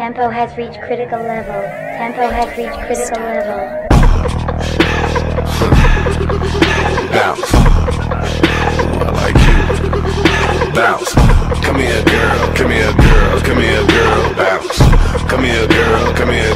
Tempo has reached critical level. Tempo has reached critical level. Bounce. I like you. Bounce. Come here, girl. Come here, girl. Come here, girl. Bounce. Come here, girl. Come here,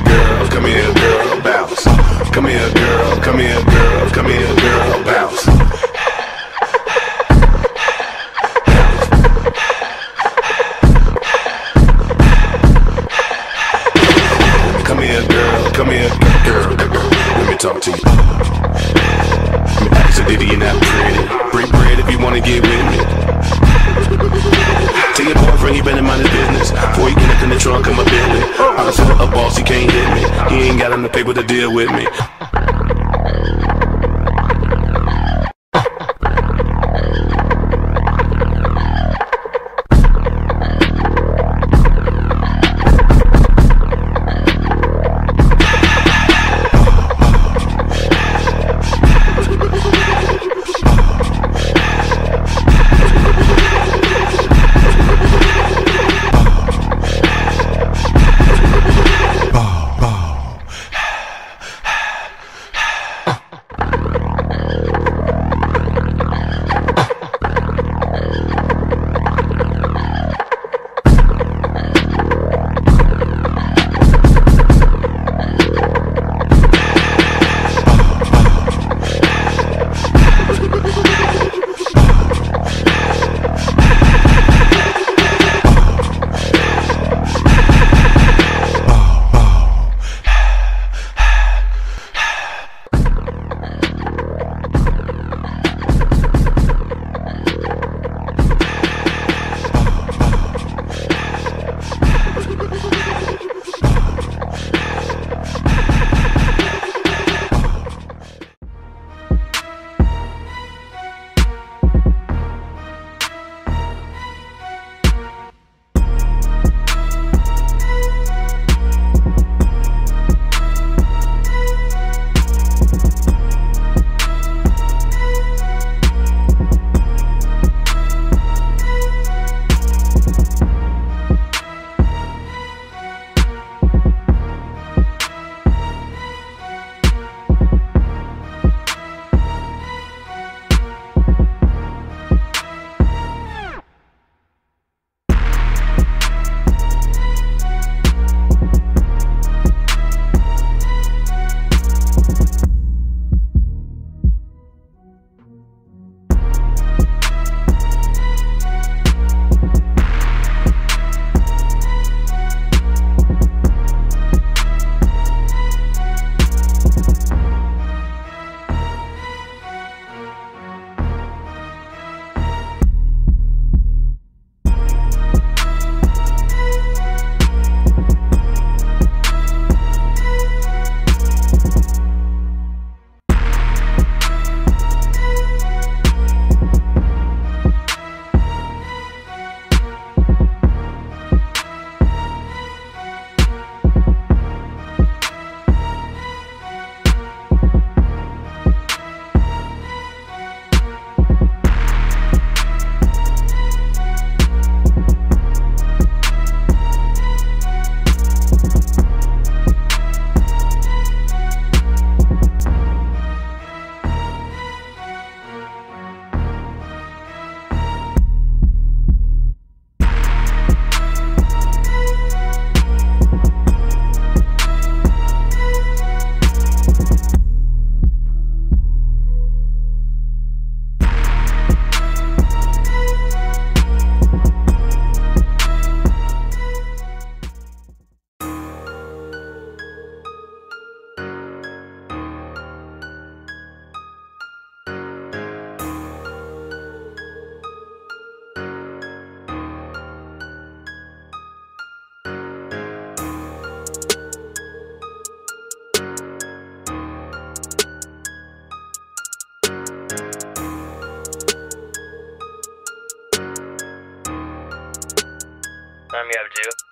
I'm ditty and pretty. Bring bread if you wanna get with me. Tell your boyfriend he better mind his business Before he get up in the trunk of my Bentley I'm still a boss, he can't hit me He ain't got enough paper to deal with me Um, you have Jew.